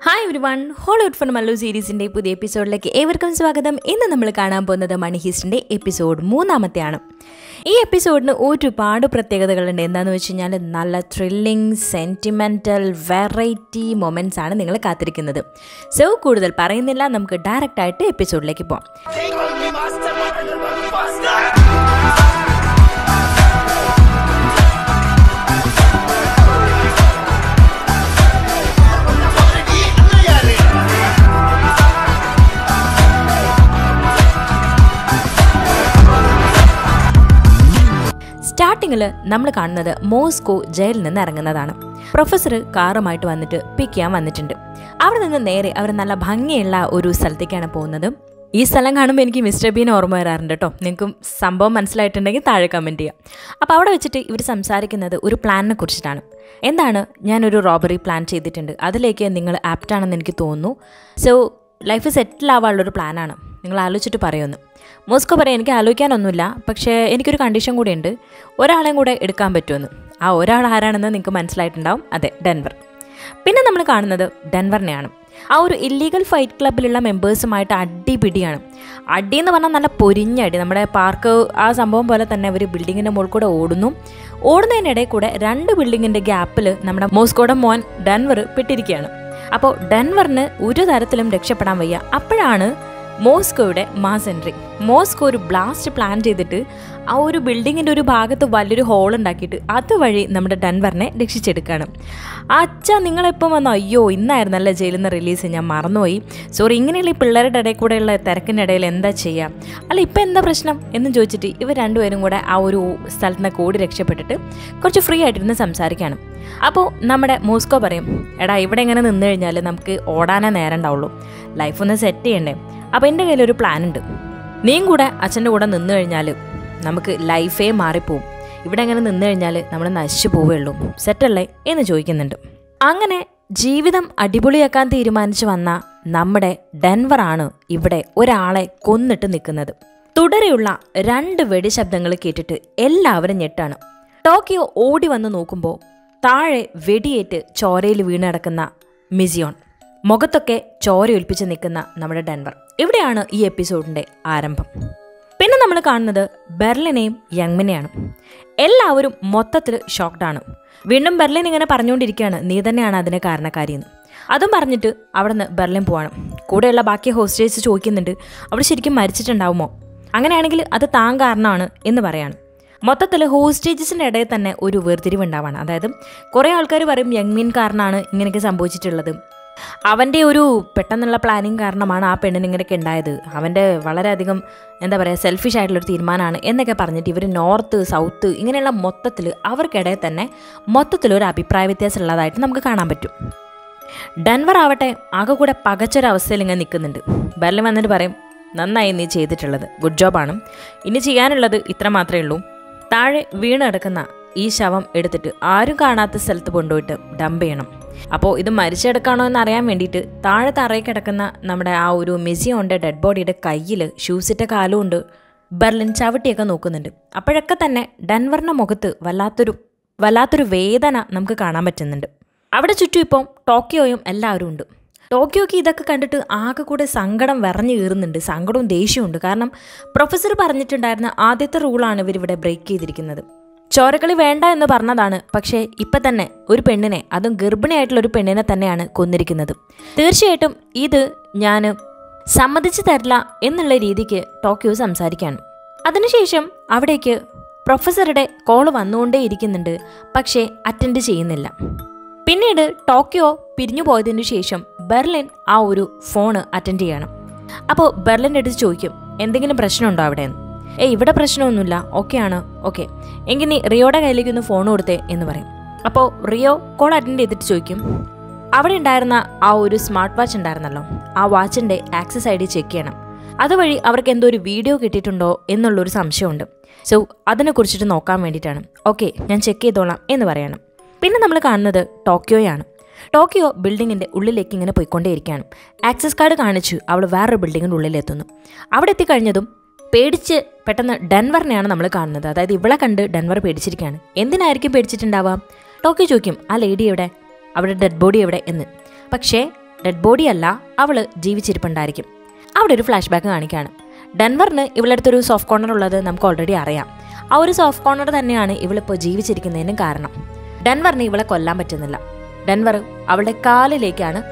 Hi everyone Hollywood for Mallu സീരീസിന്റെ പുതിയ എപ്പിസോഡിലേക്ക് ഏവർക്കും സ്വാഗതം. ഇന്ന് നമ്മൾ കാണാൻ പോകുന്നത് മണി ഹിസ്റ്റിന്റെ എപ്പിസോഡ് മൂന്നാമത്തെയാണ്. ഈ എപ്പിസോഡിന് ഒരുപാട് പ്രത്യേകതകളുണ്ട്. എന്താണെന്ന് വെച്ച് കഴിഞ്ഞാൽ നല്ല ത്രില്ലിംഗ് സെന്റിമെന്റൽ വെറൈറ്റി മൊമെന്റ്സ് ആണ് നിങ്ങൾ കാത്തിരിക്കുന്നത്. സോ കൂടുതൽ പറയുന്നില്ല. നമുക്ക് ഡയറക്റ്റായിട്ട് എപ്പിസോഡിലേക്ക് പോകാം സ്റ്റാർട്ടിങ്ങിൽ നമ്മൾ കാണുന്നത് മോസ്കോ ജയിലിൽ നിന്ന് ഇറങ്ങുന്നതാണ്. പ്രൊഫസർ കാറുമായിട്ട് വന്നിട്ട് പിക്ക് ചെയ്യാൻ വന്നിട്ടുണ്ട്. അവിടെ നിന്ന് നേരെ അവർ നല്ല ഭംഗിയുള്ള ഒരു സ്ഥലത്തേക്കാണ് പോകുന്നത്. ഈ സ്ഥലം കാണുമ്പോൾ എനിക്ക് മിസ്റ്റർ ബീൻ ഓർമ്മ വരാറുണ്ട് കേട്ടോ. നിങ്ങൾക്കും സംഭവം മനസ്സിലായിട്ടുണ്ടെങ്കിൽ താഴെ കമന്റ് ചെയ്യാം. അപ്പോൾ അവിടെ വെച്ചിട്ട് ഇവർ സംസാരിക്കുന്നത് ഒരു പ്ലാനിനെ കുറിച്ചിട്ടാണ്. എന്താണ്? ഞാനൊരു റോബറി പ്ലാൻ ചെയ്തിട്ടുണ്ട്. അതിലേക്ക് നിങ്ങൾ ആപ്റ്റാണെന്ന് എനിക്ക് തോന്നുന്നു. സോ ലൈഫ് സെറ്റിൽ ആവാനുള്ളൊരു പ്ലാനാണ് നിങ്ങൾ ആലോചിച്ചിട്ട് പറയുമെന്ന് മോസ്കോ പറയാം എനിക്ക് ആലോചിക്കാനൊന്നുമില്ല പക്ഷേ എനിക്കൊരു കണ്ടീഷൻ കൂടിയുണ്ട്. ഒരാളെയും കൂടെ എടുക്കാൻ പറ്റുമെന്ന്. ആ ഒരാൾ ആരാണെന്ന് നിങ്ങൾക്ക് മനസ്സിലായിട്ടുണ്ടാവും. അതെ ഡെൻവർ. പിന്നെ നമ്മൾ കാണുന്നത് ഡെൻവറിനെയാണ്. ആ ഒരു ഇല്ലീഗൽ ഫൈറ്റ് ക്ലബിലുള്ള മെമ്പേഴ്സുമായിട്ട് അടിപിടിയാണ്. അടി എന്ന് പറഞ്ഞാൽ നല്ല പൊരിഞ്ഞടി നമ്മുടെ പാർക്ക് ആ സംഭവം പോലെ തന്നെ അവർ ബിൽഡിങ്ങിന്റെ മുകളിൽ കൂടെ ഓടുന്നു. ഓടുന്നതിനിടയിൽ കൂടെ രണ്ട് ബിൽഡിങ്ങിന്റെ ഗ്യാപ്പിൽ നമ്മുടെ മോസ്കോയുടെ മോൻ ഡെൻവർ പെട്ടിരിക്കുകയാണ്. അപ്പോൾ ഡെൻവറിന് ഒരു തരത്തിലും രക്ഷപ്പെടാൻ വയ്യ. അപ്പോഴാണ് മോസ്കോയുടെ മാസ് എൻട്രി മോസ്കോ ഒരു ബ്ലാസ്റ്റ് പ്ലാൻ ചെയ്തിട്ട് ആ ഒരു ബിൽഡിങ്ങിന്റെ ഒരു ഭാഗത്ത് വലിയൊരു ഹോൾ ഉണ്ടാക്കിയിട്ട് അതുവഴി നമ്മുടെ ഡൻവറിനെ രക്ഷിച്ചെടുക്കുകയാണ്. അച്ഛ നിങ്ങളെപ്പം വന്നോ? അയ്യോ ഇന്നായിരുന്നല്ലേ ജയിലിൽ നിന്ന് റിലീസ്? ഞാൻ മറന്നുപോയി. സോറി ഇങ്ങനെയുള്ള ഈ പിള്ളേരുടെ ഇടയിൽ കൂടെയുള്ള തിരക്കിന്റെ ഇടയിൽ എന്താ ചെയ്യുക? അല്ല ഇപ്പം എന്താ പ്രശ്നം? എന്ന് ചോദിച്ചിട്ട് ഇവർ രണ്ടുപേരും കൂടെ ആ ഒരു സ്ഥലത്ത് നിന്ന് കൂടി രക്ഷപ്പെട്ടിട്ട് കുറച്ച് ഫ്രീ ആയിട്ടിരുന്ന് സംസാരിക്കുകയാണ്. അപ്പോൾ നമ്മുടെ മോസ്കോ പറയും എടാ ഇവിടെ ഇങ്ങനെ നിന്ന് കഴിഞ്ഞാൽ നമുക്ക് ഓടാനേ നേരം ഉണ്ടാവുള്ളൂ. ലൈഫ് ഒന്ന് സെറ്റ് ചെയ്യണ്ടേ? അപ്പോൾ എന്റെ കയ്യിലൊരു പ്ലാൻ ഉണ്ട്. നീയും കൂടെ അച്ഛന്റെ കൂടെ നിന്ന് കഴിഞ്ഞാൽ നമുക്ക് ലൈഫേ മാറിപ്പോവും. ഇവിടെ അങ്ങനെ നിന്ന് കഴിഞ്ഞാൽ നമ്മൾ നശിച്ചു പോവുകയുള്ളൂ. സെറ്റല്ലേ എന്ന് ചോദിക്കുന്നുണ്ട്. അങ്ങനെ ജീവിതം അടിപൊളിയാക്കാൻ തീരുമാനിച്ചു വന്ന നമ്മുടെ ഡെൻവർ ആണ് ഇവിടെ ഒരാളെ കൊന്നിട്ട് നിൽക്കുന്നത്. തുടരെയുള്ള രണ്ട് വെടിശബ്ദങ്ങൾ കേട്ടിട്ട് എല്ലാവരും ഞെട്ടാണ്. ടോക്കിയോ ഓടി വന്ന് നോക്കുമ്പോൾ താഴെ വെടിയേറ്റ് ചോരയിൽ വീണടക്കുന്ന മിസിയോൺ. മുഖത്തൊക്കെ ചോരയൊൽപ്പിച്ച് നിൽക്കുന്ന നമ്മുടെ ഡെൻവർ. ഇവിടെയാണ് ഈ എപ്പിസോഡിന്റെ ആരംഭം. പിന്നെ നമ്മൾ കാണുന്നത് ബെർലിനെയും യങ്മിനെയാണ്. എല്ലാവരും മൊത്തത്തിൽ ഷോക്ക്ഡാണ് വീണ്ടും ബെർലിൻ ഇങ്ങനെ പറഞ്ഞുകൊണ്ടിരിക്കുകയാണ് നീ തന്നെയാണ് അതിന് കാരണക്കാരിയെന്ന്. അതും പറഞ്ഞിട്ട് അവിടെ നിന്ന് ബെർലിൻ പോവാണ്. കൂടെയുള്ള ബാക്കി ഹോസ്റ്റേഴ്സ് ചോദിക്കുന്നുണ്ട് അവിടെ ശരിക്കും മരിച്ചിട്ടുണ്ടാവുമോ? അങ്ങനെയാണെങ്കിൽ അത് താൻ കാരണമാണ് എന്ന് പറയാണ്. മൊത്തത്തിൽ ഹോസ്റ്റേജസിന്റെ ഇടയിൽ തന്നെ ഒരു വേർതിരിവ് ഉണ്ടാവാണ് അതായത് കുറേ ആൾക്കാർ പറയും യങ്മീൻ കാരണമാണ് ഇങ്ങനെയൊക്കെ സംഭവിച്ചിട്ടുള്ളത്. അവന്റെ ഒരു പെട്ടെന്നുള്ള പ്ലാനിങ് കാരണമാണ് ആ പെണ്ണിന് ഇങ്ങനെയൊക്കെ ഉണ്ടായത്. അവന്റെ വളരെയധികം എന്താ പറയുക സെൽഫിഷ് ആയിട്ടുള്ളൊരു തീരുമാനമാണ് എന്നൊക്കെ പറഞ്ഞിട്ട് ഇവർ നോർത്ത് സൗത്ത് ഇങ്ങനെയുള്ള മൊത്തത്തിൽ അവർക്കിടയിൽ തന്നെ മൊത്തത്തിലൊരു അഭിപ്രായ വ്യത്യാസം ഉള്ളതായിട്ട് നമുക്ക് കാണാൻ പറ്റും. ഡൻവർ ആവട്ടെ ആകെ കൂടെ പകച്ചൊരവസ്ഥയിൽ ഇങ്ങനെ നിൽക്കുന്നുണ്ട്. ബെർലിൻ വന്നിട്ട് പറയും നന്നായി നീ ചെയ്തിട്ടുള്ളത്. ഗുഡ് ജോബാണ് ഇനി ചെയ്യാനുള്ളത് ഇത്ര മാത്രമേ ഉള്ളൂ. താഴെ വീണടക്കുന്ന ഈ ശവം എടുത്തിട്ട് ആരും കാണാത്ത സ്ഥലത്ത് കൊണ്ടുപോയിട്ട് ഡംപ് ചെയ്യണം. അപ്പോൾ ഇത് മരിച്ചെടുക്കാണോ എന്ന് അറിയാൻ വേണ്ടിയിട്ട് താഴെ തറയിൽ കിടക്കുന്ന നമ്മുടെ ആ ഒരു മെസ്സിയോന്റെ ഡെഡ് ബോഡിയുടെ കയ്യിൽ ഷൂസിട്ട കാലുകൊണ്ട് ബെർലിൻ ചവിട്ടിയൊക്കെ നോക്കുന്നുണ്ട്. അപ്പോഴൊക്കെ തന്നെ ഡൻവറിന്റെ മുഖത്ത് വല്ലാത്തൊരു വല്ലാത്തൊരു വേദന നമുക്ക് കാണാൻ പറ്റുന്നുണ്ട്. അവിടെ ചുറ്റും ഇപ്പം ടോക്കിയോയും എല്ലാവരും ഉണ്ട്. ടോക്കിയോക്ക് ഇതൊക്കെ കണ്ടിട്ട് ആകെ കൂടെ സങ്കടം വിറഞ്ഞു കീറുന്നുണ്ട് സങ്കടവും ദേഷ്യമുണ്ട് കാരണം പ്രൊഫസർ പറഞ്ഞിട്ടുണ്ടായിരുന്ന ആദ്യത്തെ റൂളാണ് ഇവരിവിടെ ബ്രേക്ക് ചെയ്തിരിക്കുന്നത്. ചോരക്കളി വേണ്ട എന്ന് പറഞ്ഞതാണ് പക്ഷേ ഇപ്പം തന്നെ ഒരു പെണ്ണിനെ അതും ഗർഭിണിയായിട്ടുള്ള ഒരു പെണ്ണിനെ തന്നെയാണ് കൊന്നിരിക്കുന്നത്. തീർച്ചയായിട്ടും ഇത് ഞാൻ സമ്മതിച്ചു തരില്ല എന്നുള്ള രീതിക്ക് ടോക്കിയോ സംസാരിക്കാണ്. അതിനുശേഷം അവിടേക്ക് പ്രൊഫസറുടെ കോൾ വന്നുകൊണ്ടേ ഇരിക്കുന്നുണ്ട് പക്ഷേ അറ്റൻഡ് ചെയ്യുന്നില്ല. പിന്നീട് ടോക്കിയോ പിരിഞ്ഞു പോയതിനു ശേഷം ബെർലിൻ ആ ഒരു ഫോണ് അറ്റൻഡ് ചെയ്യണം. അപ്പോൾ ബെർലിന്റെ അടുത്ത് ചോദിക്കും എന്തെങ്കിലും പ്രശ്നമുണ്ടോ അവിടെ ഏയ് ഇവിടെ പ്രശ്നമൊന്നുമില്ല. ഓക്കെയാണ് ഓക്കെ എങ്കിൽ നീ റിയോയുടെ കയ്യിലേക്ക് ഒന്ന് ഫോൺ കൊടുത്തേ എന്ന് പറയും. അപ്പോൾ റിയോ കോൾ അറ്റൻഡ് ചെയ്തിട്ട് ചോദിക്കും അവിടെ ഉണ്ടായിരുന്ന ആ ഒരു സ്മാർട്ട് വാച്ച് ഉണ്ടായിരുന്നല്ലോ. ആ വാച്ചിന്റെ ആക്സസ് ഐ ഡി ചെക്ക് ചെയ്യണം. അതുവഴി അവർക്ക് എന്തോ ഒരു വീഡിയോ കിട്ടിയിട്ടുണ്ടോ എന്നുള്ളൊരു സംശയമുണ്ട്. സോ അതിനെക്കുറിച്ചിട്ട് നോക്കാൻ വേണ്ടിയിട്ടാണ്. ഓക്കെ ഞാൻ ചെക്ക് ചെയ്തോളാം എന്ന് പറയണം. പിന്നെ നമ്മൾ കാണുന്നത് ടോക്കിയോയാണ്. ടോക്കിയോ ബിൽഡിങ്ങിന്റെ ഉള്ളിലേക്ക് ഇങ്ങനെ പോയിക്കൊണ്ടേയിരിക്കുകയാണ്. ആക്സസ് കാർഡ് കാണിച്ചു അവൾ വേറൊരു ബിൽഡിങ്ങിന്റെ ഉള്ളിലെത്തുന്നു. അവിടെ എത്തിക്കഴിഞ്ഞതും പേടിച്ച് പെട്ടെന്ന് ഡെൻവറിനെയാണ് നമ്മൾ കാണുന്നത്. അതായത് ഇവളെ കണ്ട് ഡെൻവർ പേടിച്ചിരിക്കുകയാണ്. എന്തിനായിരിക്കും പേടിച്ചിട്ടുണ്ടാവാം ടോക്കിയോ ചോദിക്കും ആ ലേഡി എവിടെ? അവിടെ ഡെഡ് ബോഡി എവിടെ? എന്ന്. പക്ഷേ ഡെഡ് ബോഡി അല്ല അവൾ ജീവിച്ചിരിപ്പുണ്ടായിരിക്കും. അവിടെ ഒരു ഫ്ലാഷ് ബാക്ക് കാണിക്കുകയാണ്. ഡെൻവറിന് ഇവളടുത്തൊരു സോഫ്റ്റ് കോർണർ ഉള്ളത് നമുക്ക് ഓൾറെഡി അറിയാം. ആ ഒരു സോഫ്റ്റ് കോർണർ തന്നെയാണ് ഇവളിപ്പോൾ ജീവിച്ചിരിക്കുന്നതിനും കാരണം. ഡെൻവറിന് ഇവളെ കൊല്ലാൻ പറ്റുന്നില്ല. ഡെൻവർ അവളുടെ കാലിലേക്കാണ്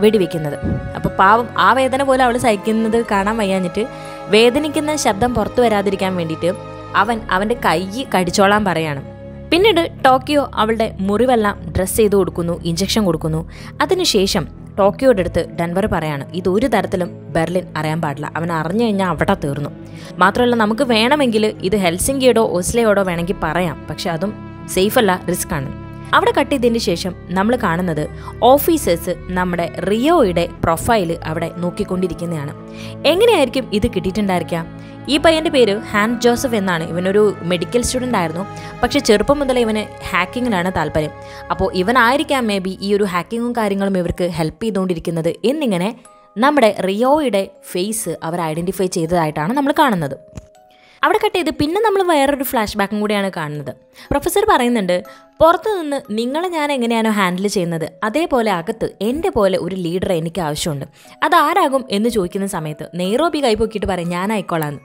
വെടിവെക്കുന്നത്. അപ്പോൾ പാവം ആ വേദന പോലെ അവൾ സഹിക്കുന്നത് കാണാൻ വയ്യാഞ്ഞിട്ട് വേദനിക്കുന്ന ശബ്ദം പുറത്തു വരാതിരിക്കാൻ വേണ്ടിയിട്ട് അവൻ അവന്റെ കൈ കടിച്ചോളാൻ പറയാണ്. പിന്നീട് ടോക്കിയോ അവളുടെ മുറിവെല്ലാം ഡ്രസ്സ് ചെയ്ത് കൊടുക്കുന്നു ഇഞ്ചക്ഷൻ കൊടുക്കുന്നു. അതിനുശേഷം ടോക്കിയോയുടെ അടുത്ത് ഡെൻവർ പറയാണ് ഇത് ഒരു തരത്തിലും ബെർലിൻ അറിയാൻ പാടില്ല. അവൻ അറിഞ്ഞു കഴിഞ്ഞാൽ അവിടെ തീർന്നു. മാത്രമല്ല നമുക്ക് വേണമെങ്കിൽ ഇത് ഹെൽസിങ്കിയോടോ ഓസ്ലയോടോ വേണമെങ്കിൽ പറയാം. പക്ഷെ അതും സേഫ് അല്ല റിസ്ക് ആണ് അവിടെ കട്ട് ചെയ്തതിന് ശേഷം നമ്മൾ കാണുന്നത് ഓഫീസേഴ്സ് നമ്മുടെ റിയോയുടെ പ്രൊഫൈൽ അവിടെ നോക്കിക്കൊണ്ടിരിക്കുന്നതാണ്. എങ്ങനെയായിരിക്കും ഇത് കിട്ടിയിട്ടുണ്ടായിരിക്കുക? ഈ പയ്യന്റെ പേര് ഹാൻഡ് ജോസഫ് എന്നാണ്. ഇവനൊരു മെഡിക്കൽ സ്റ്റുഡന്റ് ആയിരുന്നു. പക്ഷേ ചെറുപ്പം മുതലേ ഇവന് ഹാക്കിങ്ങിലാണ് താല്പര്യം. അപ്പോൾ ഇവനായിരിക്കാം മേ ബി ഈ ഒരു ഹാക്കിങ്ങും കാര്യങ്ങളും ഇവർക്ക് ഹെൽപ്പ് ചെയ്തുകൊണ്ടിരിക്കുന്നത് എന്നിങ്ങനെ നമ്മുടെ റിയോയുടെ ഫേസ് അവർ ഐഡന്റിഫൈ ചെയ്തതായിട്ടാണ് നമ്മൾ കാണുന്നത്. അവിടെ കട്ട് ചെയ്ത് പിന്നെ നമ്മൾ വേറൊരു ഫ്ലാഷ് ബാക്കും കൂടിയാണ് കാണുന്നത്. പ്രൊഫസർ പറയുന്നുണ്ട് പുറത്തു നിന്ന് നിങ്ങളെ ഞാൻ എങ്ങനെയാണോ ഹാൻഡിൽ ചെയ്യുന്നത് അതേപോലെ അകത്ത് എന്റെ പോലെ ഒരു ലീഡർ എനിക്ക് ആവശ്യമുണ്ട്. അതാരാകും എന്ന് ചോദിക്കുന്ന സമയത്ത് നെയ്റോബി കൈപ്പൊക്കിയിട്ട് പറയും ഞാൻ ആയിക്കോളാന്ന്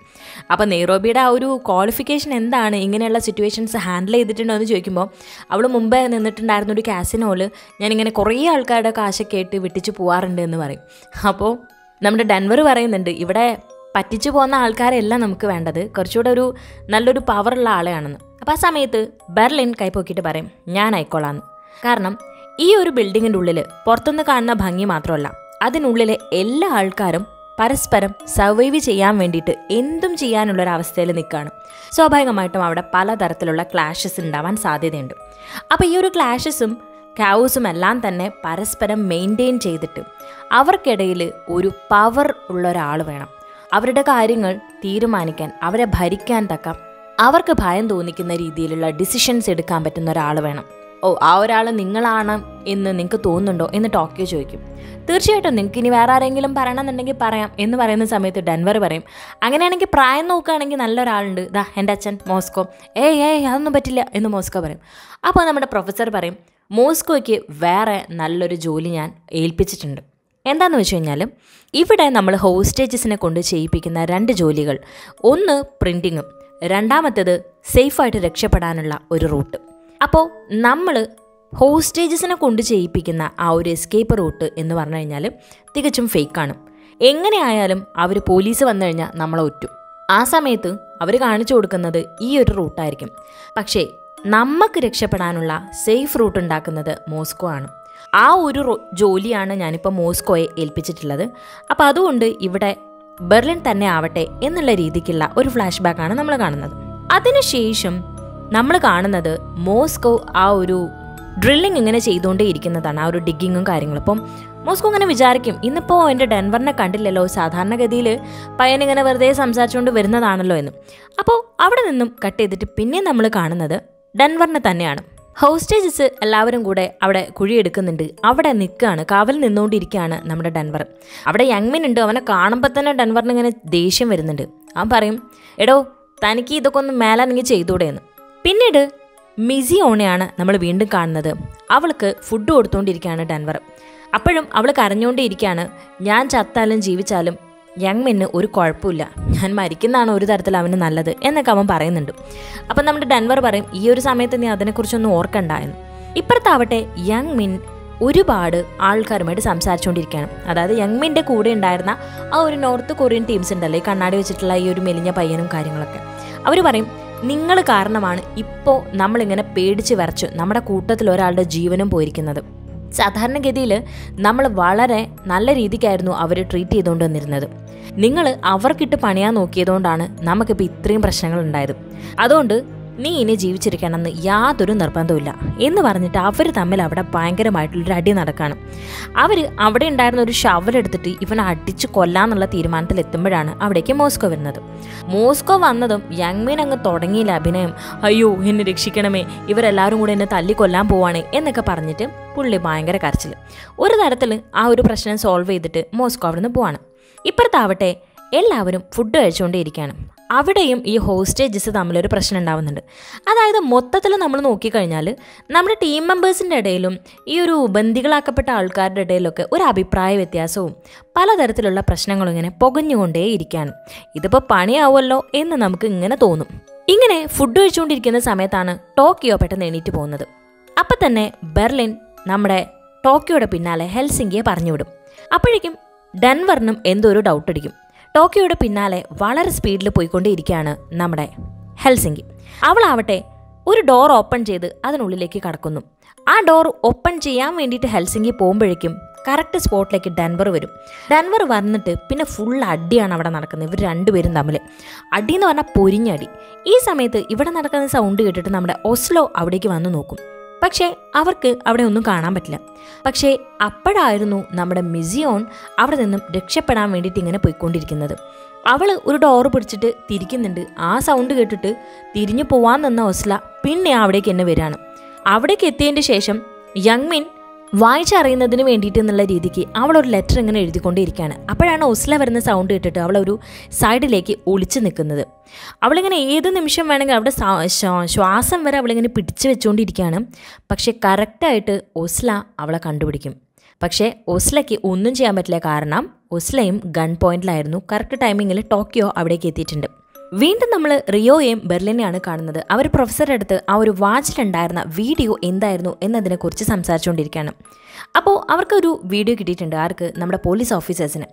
അപ്പോൾ നെയ്റോബിയുടെ ആ ഒരു ക്വാളിഫിക്കേഷൻ എന്താണ്? ഇങ്ങനെയുള്ള സിറ്റുവേഷൻസ് ഹാൻഡിൽ ചെയ്തിട്ടുണ്ടോ എന്ന് ചോദിക്കുമ്പോൾ അവൾ മുമ്പേ നിന്നിട്ടുണ്ടായിരുന്ന ഒരു കാസിനോയിൽ ഞാനിങ്ങനെ കുറേ ആൾക്കാരുടെ കാശൊക്കെ ആയിട്ട് വിട്ടിച്ച് പോവാറുണ്ട് എന്ന് പറയും. അപ്പോൾ നമ്മുടെ ഡൻവർ പറയുന്നുണ്ട് ഇവിടെ പറ്റിച്ചു പോകുന്ന ആൾക്കാരല്ല നമുക്ക് വേണ്ടത് കുറച്ചുകൂടെ ഒരു നല്ലൊരു പവറുള്ള ആളെയാണെന്ന്. അപ്പോൾ ആ സമയത്ത് ബെർലിൻ കൈപ്പൊക്കിയിട്ട് പറയും ഞാൻ ആയിക്കോളാന്ന്. കാരണം ഈ ഒരു ബിൽഡിങ്ങിന്റെ ഉള്ളിൽ പുറത്തുനിന്ന് കാണുന്ന ഭംഗി മാത്രമല്ല അതിനുള്ളിലെ എല്ലാ ആൾക്കാരും പരസ്പരം സർവൈവ് ചെയ്യാൻ വേണ്ടിയിട്ട് എന്തും ചെയ്യാനുള്ളൊരവസ്ഥയിൽ നിൽക്കുകയാണ് സ്വാഭാവികമായിട്ടും അവിടെ പലതരത്തിലുള്ള ക്ലാഷസ് ഉണ്ടാവാൻ സാധ്യതയുണ്ട്. അപ്പോൾ ഈ ഒരു ക്ലാഷസും കാവൂസും എല്ലാം തന്നെ പരസ്പരം മെയിന്റെയിൻ ചെയ്തിട്ട് അവർക്കിടയിൽ ഒരു പവർ ഉള്ള ഒരാൾ വേണം. അവരുടെ കാര്യങ്ങൾ തീരുമാനിക്കാൻ അവരെ ഭരിക്കാൻ തക്ക അവർക്ക് ഭയം തോന്നിക്കുന്ന രീതിയിലുള്ള ഡിസിഷൻസ് എടുക്കാൻ പറ്റുന്ന ഒരാൾ വേണം. ഓ ആ ഒരാൾ നിങ്ങളാണ് എന്ന് നിങ്ങൾക്ക് തോന്നുന്നുണ്ടോ എന്ന് ടോക്കിയോ ചോദിക്കും. തീർച്ചയായിട്ടും നിങ്ങൾക്ക് ഇനി വേറെ ആരെങ്കിലും പറയണമെന്നുണ്ടെങ്കിൽ പറയാം എന്ന് പറയുന്ന സമയത്ത് ഡെൻവർ പറയും അങ്ങനെയാണെങ്കിൽ പ്രായം നോക്കുകയാണെങ്കിൽ നല്ലൊരാളുണ്ട് ദാ എന്റെ അച്ഛൻ മോസ്കോ. ഏയ് ഏയ് അതൊന്നും പറ്റില്ല എന്ന് മോസ്കോ പറയും. അപ്പോൾ നമ്മുടെ പ്രൊഫസർ പറയും മോസ്കോയ്ക്ക് വേറെ നല്ലൊരു ജോലി ഞാൻ ഏൽപ്പിച്ചിട്ടുണ്ട്. എന്താണെന്ന് വെച്ച് കഴിഞ്ഞാൽ ഇവിടെ നമ്മൾ ഹോസ്റ്റേജസിനെ കൊണ്ട് ചെയ്യിപ്പിക്കുന്ന രണ്ട് ജോലികൾ. ഒന്ന് പ്രിന്റിങ്ങും രണ്ടാമത്തേത് സേഫായിട്ട് രക്ഷപ്പെടാനുള്ള ഒരു റൂട്ട്. അപ്പോൾ നമ്മൾ ഹോസ്റ്റേജസിനെ കൊണ്ട് ചെയ്യിപ്പിക്കുന്ന ആ ഒരു എസ്കേപ്പ് റൂട്ട് എന്ന് പറഞ്ഞു കഴിഞ്ഞാൽ തികച്ചും ഫേക്കാണ് എങ്ങനെയായാലും അവർ പോലീസ് വന്നു കഴിഞ്ഞാൽ നമ്മളെ ഒറ്റും. ആ സമയത്ത് അവർ കാണിച്ചു കൊടുക്കുന്നത് ഈ ഒരു റൂട്ടായിരിക്കും പക്ഷേ നമുക്ക് രക്ഷപ്പെടാനുള്ള സേഫ് റൂട്ട് ഉണ്ടാക്കുന്നത് മോസ്കോ ആണ്. ആ ഒരു ജോലിയാണ് ഞാനിപ്പോൾ മോസ്കോയെ ഏൽപ്പിച്ചിട്ടുള്ളത്. അപ്പോൾ അതുകൊണ്ട് ഇവിടെ ബെർലിൻ തന്നെ ആവട്ടെ എന്നുള്ള രീതിക്കുള്ള ഒരു ഫ്ലാഷ് ആണ് നമ്മൾ കാണുന്നത്. അതിനുശേഷം നമ്മൾ കാണുന്നത് മോസ്കോ ആ ഒരു ഡ്രില്ലിംഗ് ഇങ്ങനെ ചെയ്തുകൊണ്ടേ ഇരിക്കുന്നതാണ് ആ ഒരു ഡിഗ്ഗിങ്ങും കാര്യങ്ങളും. അപ്പം മോസ്കോ ഇങ്ങനെ വിചാരിക്കും ഇന്നിപ്പോൾ എന്റെ ഡെൻവറിനെ കണ്ടില്ലല്ലോ സാധാരണഗതിയിൽ പയ്യൻ ഇങ്ങനെ വെറുതെ സംസാരിച്ചുകൊണ്ട് വരുന്നതാണല്ലോ എന്ന്. അപ്പോൾ അവിടെ നിന്നും കട്ട് ചെയ്തിട്ട് പിന്നെ നമ്മൾ കാണുന്നത് ഡെൻവറിനെ തന്നെയാണ്. ഹോസ്റ്റേജസ് എല്ലാവരും കൂടെ അവിടെ കുഴിയെടുക്കുന്നുണ്ട്. അവിടെ നിൽക്കുകയാണ്. കാവൽ നിന്നുകൊണ്ടിരിക്കുകയാണ് നമ്മുടെ ഡെൻവർ. അവിടെ യങ്മിൻ ഉണ്ട്. അവനെ കാണുമ്പോൾ തന്നെ ഡെൻവറിന് ഇങ്ങനെ ദേഷ്യം വരുന്നുണ്ട്. അവൻ പറയും എടോ തനിക്ക് ഇതൊക്കെ ഒന്ന് ചെയ്തൂടെ എന്ന് പിന്നീട് മിസി ഓണയാണ് നമ്മൾ വീണ്ടും കാണുന്നത്. അവൾക്ക് ഫുഡ് കൊടുത്തുകൊണ്ടിരിക്കുകയാണ് ഡെൻവർ. അപ്പോഴും അവൾ കരഞ്ഞുകൊണ്ടേയിരിക്കുകയാണ് ഞാൻ ചത്താലും ജീവിച്ചാലും യങ് മിന്ന് ഒരു കുഴപ്പമില്ല. ഞാൻ മരിക്കുന്നതാണ് ഒരു തരത്തിൽ അവന് നല്ലത് എന്നൊക്കെ അവൻ പറയുന്നുണ്ട്. അപ്പം നമ്മുടെ ഡെൻവർ പറയും ഈ ഒരു സമയത്ത് നീ അതിനെക്കുറിച്ചൊന്നും ഓർക്കണ്ടായെന്ന്. ഇപ്പുറത്താവട്ടെ യങ് മിൻ ഒരുപാട് ആൾക്കാരുമായിട്ട് സംസാരിച്ചുകൊണ്ടിരിക്കുകയാണ്. അതായത് യങ് മിന്റെ കൂടെ ഉണ്ടായിരുന്ന ആ ഒരു നോർത്ത് കൊറിയൻ ടീംസ് ഉണ്ടല്ലോ ഈ കണ്ണാടി വെച്ചിട്ടുള്ള ഈ ഒരു മെലിഞ്ഞ പയ്യനും കാര്യങ്ങളൊക്കെ. അവർ പറയും നിങ്ങൾ കാരണമാണ് ഇപ്പോൾ നമ്മളിങ്ങനെ പേടിച്ച് വരച്ച് നമ്മുടെ കൂട്ടത്തിൽ ഒരാളുടെ ജീവനും പോയിരിക്കുന്നത്. സാധാരണഗതിയിൽ നമ്മൾ വളരെ നല്ല രീതിക്കായിരുന്നു അവർ ട്രീറ്റ് ചെയ്തുകൊണ്ട് വന്നിരുന്നത്. നിങ്ങൾ അവർക്കിട്ട് പണിയാൻ നോക്കിയതുകൊണ്ടാണ് നമുക്കിപ്പോൾ ഇത്രയും പ്രശ്നങ്ങൾ ഉണ്ടായത്. അതുകൊണ്ട് നീ ഇനി ജീവിച്ചിരിക്കണമെന്ന് യാതൊരു നിർബന്ധവുമില്ല എന്ന് പറഞ്ഞിട്ട് അവർ തമ്മിൽ അവിടെ ഭയങ്കരമായിട്ടുള്ളൊരു അടി നടക്കുകയാണ് അവർ അവിടെ ഉണ്ടായിരുന്ന ഒരു ഷവലെടുത്തിട്ട് ഇവനെ അടിച്ച് കൊല്ലാന്നുള്ള തീരുമാനത്തിൽ എത്തുമ്പോഴാണ് അവിടേക്ക് മോസ്കോ വരുന്നത്. മോസ്കോ വന്നതും യങ്മീൻ അങ്ങ് തുടങ്ങിയില്ല അഭിനയം. അയ്യോ എന്നെ രക്ഷിക്കണമേ ഇവരെല്ലാവരും കൂടെ എന്നെ തല്ലി കൊല്ലാൻ പോവാണ് എന്നൊക്കെ പറഞ്ഞിട്ട് പുള്ളി ഭയങ്കര കരച്ചിൽ ഒരു തരത്തിൽ ആ ഒരു പ്രശ്നം സോൾവ് ചെയ്തിട്ട് മോസ്കോ അവിടെ നിന്ന് പോവാണ്. ഇപ്പുറത്താവട്ടെ എല്ലാവരും ഫുഡ് കഴിച്ചുകൊണ്ടേയിരിക്കുകയാണ് അവിടെയും ഈ ഹോസ്റ്റേജസ് തമ്മിലൊരു പ്രശ്നം ഉണ്ടാവുന്നുണ്ട്. അതായത് മൊത്തത്തിൽ നമ്മൾ നോക്കിക്കഴിഞ്ഞാൽ നമ്മുടെ ടീം മെമ്പേഴ്സിന്റെ ഇടയിലും ഈ ഒരു ബന്ദികളാക്കപ്പെട്ട ആൾക്കാരുടെ ഇടയിലൊക്കെ ഒരു അഭിപ്രായ വ്യത്യാസവും പലതരത്തിലുള്ള പ്രശ്നങ്ങളും ഇങ്ങനെ പുകഞ്ഞുകൊണ്ടേയിരിക്കുകയാണ് ഇതിപ്പോൾ പണിയാവുമല്ലോ എന്ന് നമുക്ക് ഇങ്ങനെ തോന്നും. ഇങ്ങനെ ഫുഡ് കഴിച്ചുകൊണ്ടിരിക്കുന്ന സമയത്താണ് ടോക്കിയോ പെട്ടെന്ന് എണീറ്റ് പോകുന്നത്. അപ്പം തന്നെ ബെർലിൻ നമ്മുടെ ടോക്കിയോയുടെ പിന്നാലെ ഹെൽസിങ്കിയെ പറഞ്ഞുവിടും. അപ്പോഴേക്കും ഡെൻവറിനും എന്തോ ഒരു ഡൗട്ട് അടിക്കും. ടോക്കിയോയുടെ പിന്നാലെ വളരെ സ്പീഡിൽ പോയിക്കൊണ്ടേയിരിക്കുകയാണ് നമ്മുടെ ഹെൽസിങ്കി. അവളാവട്ടെ ഒരു ഡോർ ഓപ്പൺ ചെയ്ത് അതിനുള്ളിലേക്ക് കടക്കുന്നു. ആ ഡോർ ഓപ്പൺ ചെയ്യാൻ വേണ്ടിയിട്ട് ഹെൽസിങ്കി പോകുമ്പോഴേക്കും കറക്റ്റ് സ്പോട്ടിലേക്ക് ഡെൻവർ വരും. ഡെൻവർ വന്നിട്ട് പിന്നെ ഫുൾ അടിയാണ് അവിടെ നടക്കുന്നത്. ഇവർ രണ്ടുപേരും തമ്മിൽ അടി എന്ന് പറഞ്ഞാൽ പൊരിഞ്ഞടി ഈ സമയത്ത് ഇവിടെ നടക്കുന്ന സൗണ്ട് കേട്ടിട്ട് നമ്മുടെ ഒസ്ലോ അവിടേക്ക് വന്ന് നോക്കും. പക്ഷേ അവർക്ക് അവിടെ ഒന്നും കാണാൻ പറ്റില്ല. പക്ഷേ അപ്പോഴായിരുന്നു നമ്മുടെ മിസിയോൺ അവിടെ നിന്നും രക്ഷപ്പെടാൻ വേണ്ടിയിട്ട് ഇങ്ങനെ പോയിക്കൊണ്ടിരിക്കുന്നത്. അവൾ ഒരു ഡോർ പിടിച്ചിട്ട് തിരിക്കുന്നുണ്ട്. ആ സൗണ്ട് കേട്ടിട്ട് തിരിഞ്ഞു പോവാൻ നിന്ന ഒസ്ല പിന്നെ അവിടേക്ക് എന്നെ വരികയാണ്. അവിടേക്ക് എത്തിയതിന്റെ ശേഷം യങ്മിൻ വായിച്ചറിയുന്നതിന് വേണ്ടിയിട്ട് എന്നുള്ള രീതിക്ക് അവളൊരു ലെറ്റർ ഇങ്ങനെ എഴുതിക്കൊണ്ടിരിക്കുകയാണ്. അപ്പോഴാണ് ഒസ്ല വരുന്ന സൗണ്ട് കേട്ടിട്ട് അവളൊരു സൈഡിലേക്ക് ഒളിച്ചു നിൽക്കുന്നത്. അവളിങ്ങനെ ഏത് നിമിഷം വേണമെങ്കിൽ അവിടെ ശ്വാസം വരെ അവളിങ്ങനെ പിടിച്ചു വെച്ചുകൊണ്ടിരിക്കുകയാണ് പക്ഷേ കറക്റ്റായിട്ട് ഒസ്ല അവളെ കണ്ടുപിടിക്കും. പക്ഷേ ഒസ്ലയ്ക്ക് ഒന്നും ചെയ്യാൻ പറ്റില്ല. കാരണം ഒസ്ലയും ഗൺ പോയിന്റിലായിരുന്നു കറക്റ്റ് ടൈമിങ്ങിൽ ടോക്കിയോ അവിടേക്ക് എത്തിയിട്ടുണ്ട്. വീണ്ടും നമ്മൾ റിയോയെയും ബെർലിനെയാണ് കാണുന്നത്. അവർ പ്രൊഫസറുടെ അടുത്ത് ആ ഒരു വാച്ചിലുണ്ടായിരുന്ന വീഡിയോ എന്തായിരുന്നു എന്നതിനെക്കുറിച്ച് സംസാരിച്ചുകൊണ്ടിരിക്കുകയാണ്. അപ്പോൾ അവർക്കൊരു വീഡിയോ കിട്ടിയിട്ടുണ്ട് ആർക്ക്? നമ്മുടെ പോലീസ് ഓഫീസേഴ്സിന്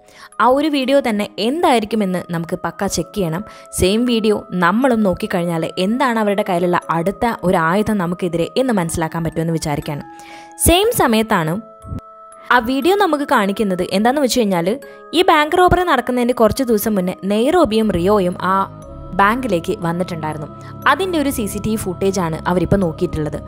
ആ ഒരു വീഡിയോ തന്നെ എന്തായിരിക്കുമെന്ന് നമുക്ക് പക്ക ചെക്ക് ചെയ്യണം. സെയിം വീഡിയോ നമ്മളും നോക്കിക്കഴിഞ്ഞാൽ എന്താണ് അവരുടെ കയ്യിലുള്ള അടുത്ത ഒരു ആയുധം നമുക്കെതിരെ എന്ന് മനസ്സിലാക്കാൻ പറ്റുമെന്ന് വിചാരിക്കുകയാണ്. സെയിം സമയത്താണ് ആ വീഡിയോ നമുക്ക് കാണിക്കുന്നത് എന്താണെന്ന് വെച്ച് കഴിഞ്ഞാൽ ഈ ബാങ്ക് റോബറി നടക്കുന്നതിന് കുറച്ച് ദിവസം മുന്നേ നെയ്റോബിയും റിയോയും ആ ബാങ്കിലേക്ക് വന്നിട്ടുണ്ടായിരുന്നു. അതിന്റെ ഒരു സി സി ടി വി ഫുട്ടേജാണ് അവരിപ്പോൾ നോക്കിയിട്ടുള്ളത്.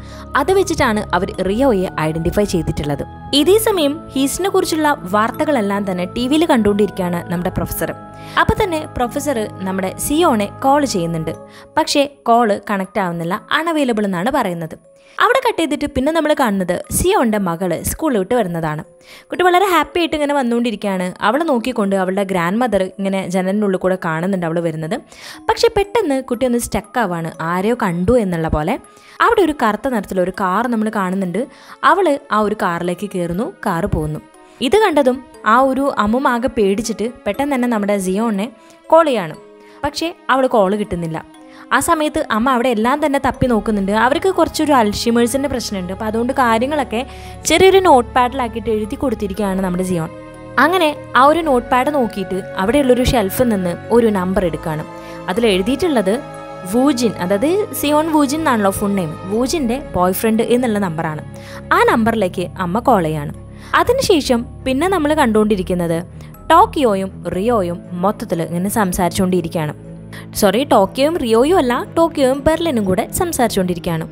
അത് വെച്ചിട്ടാണ് അവർ റിയോയെ ഐഡന്റിഫൈ ചെയ്തിട്ടുള്ളത്. ഇതേ സമയം ഹീസിനെ കുറിച്ചുള്ള വാർത്തകളെല്ലാം തന്നെ ടി വിയിൽ കണ്ടുകൊണ്ടിരിക്കുകയാണ് നമ്മുടെ പ്രൊഫസർ. അപ്പോൾ തന്നെ പ്രൊഫസർ നമ്മുടെ സിയോനെ കോൾ ചെയ്യുന്നുണ്ട്. പക്ഷേ കോൾ കണക്ട് ആവുന്നില്ല അൺഅവൈലബിൾ എന്നാണ് പറയുന്നത്. അവിടെ കട്ട് ചെയ്തിട്ട് പിന്നെ നമ്മൾ കാണുന്നത് സിയോന്റെ മകൾ സ്കൂളിൽ വിട്ട് വരുന്നതാണ്. കുട്ടി വളരെ ഹാപ്പി ആയിട്ട് ഇങ്ങനെ വന്നുകൊണ്ടിരിക്കുകയാണ്. അവളെ നോക്കിക്കൊണ്ട് അവളുടെ ഗ്രാൻഡ് മദർ ഇങ്ങനെ ജനലിനുള്ളിൽ കൂടെ കാണുന്നുണ്ട് അവൾ വരുന്നത്. പക്ഷേ പെട്ടെന്ന് കുട്ടി ഒന്ന് സ്റ്റക്ക് ആവാണ്. ആരെയോ കണ്ടു എന്നുള്ള പോലെ. അവിടെ ഒരു കറുത്ത നിറത്തിലുള്ള ഒരു കാർ നമ്മൾ കാണുന്നുണ്ട്. അവൾ ആ ഒരു കാറിലേക്ക് കയറുന്നു കാർ പോകുന്നു. ഇത് കണ്ടതും ആ ഒരു അമ്മുമാകെ പേടിച്ചിട്ട് പെട്ടെന്ന് തന്നെ നമ്മുടെ സിയോണിനെ കോൾ ചെയ്യാണ്. പക്ഷേ അവൾ കോൾ കിട്ടുന്നില്ല. ആ സമയത്ത് അമ്മ അവിടെ എല്ലാം തന്നെ തപ്പി നോക്കുന്നുണ്ട്. അവർക്ക് കുറച്ചൊരു അൽഷിമേഴ്സിന്റെ പ്രശ്നമുണ്ട്. അപ്പോൾ അതുകൊണ്ട് കാര്യങ്ങളൊക്കെ ചെറിയൊരു നോട്ട് പാഡിലാക്കിയിട്ട് എഴുതി കൊടുത്തിരിക്കുകയാണ് നമ്മുടെ സിയോൺ അങ്ങനെ ആ ഒരു നോട്ട് പാഡ് നോക്കിയിട്ട് അവിടെയുള്ളൊരു ഷെൽഫിൽ നിന്ന് ഒരു നമ്പർ എടുക്കുകയാണ് അതിൽ എഴുതിയിട്ടുള്ളത് വൂജിൻ അതായത് സിയോൺ വൂജിൻ എന്നാണല്ലോ ഫുൾ നെയിം വൂജിന്റെ ബോയ് ഫ്രണ്ട് എന്നുള്ള നമ്പറാണ്. ആ നമ്പറിലേക്ക് അമ്മ കോൾ ചെയ്യാണ്. അതിനുശേഷം പിന്നെ നമ്മൾ കണ്ടുകൊണ്ടിരിക്കുന്നത് ടോക്കിയോയും റിയോയും മൊത്തത്തിൽ ഇങ്ങനെ സംസാരിച്ചുകൊണ്ടിരിക്കുകയാണ്. സോറി ടോക്കിയോയും റിയോയും അല്ല ടോക്കിയോയും ബെർലിനും കൂടെ സംസാരിച്ചുകൊണ്ടിരിക്കുകയാണ്.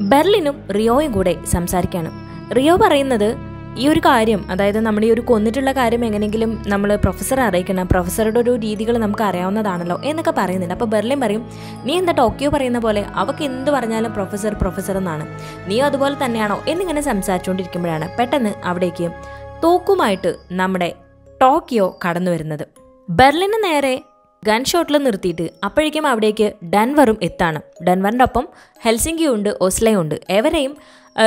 ബെർലിനും റിയോയും കൂടെ സംസാരിക്കുകയാണ്. റിയോ പറയുന്നത് ഈ ഒരു കാര്യം അതായത് നമ്മുടെ ഈ ഒരു കൊന്നിട്ടുള്ള കാര്യം എങ്ങനെയെങ്കിലും നമ്മൾ പ്രൊഫസറെ അറിയിക്കണം പ്രൊഫസറുടെ ഒരു രീതികൾ നമുക്ക് അറിയാവുന്നതാണല്ലോ എന്നൊക്കെ പറയുന്നുണ്ട്. അപ്പോൾ ബെർലിൻ പറയും നീ എന്താ ടോക്കിയോ പറയുന്ന പോലെ? അവൾക്ക് എന്ത് പറഞ്ഞാലും പ്രൊഫസർ പ്രൊഫസർ എന്നാണ്. നീ അതുപോലെ തന്നെയാണോ? എന്നിങ്ങനെ സംസാരിച്ചുകൊണ്ടിരിക്കുമ്പോഴാണ് പെട്ടെന്ന് അവിടേക്ക് തോക്കുമായിട്ട് നമ്മുടെ ടോക്കിയോ കടന്നു വരുന്നത് ബെർലിന് നേരെ ഗൺ ഷോട്ടിൽ നിർത്തിയിട്ട് അപ്പോഴേക്കും അവിടേക്ക് ഡൻവറും എത്താണ്. ഡൻവറിന്റെ ഒപ്പം ഹെൽസിംഗിയും ഉണ്ട് ഓസ്ലയും ഉണ്ട് എവരെയും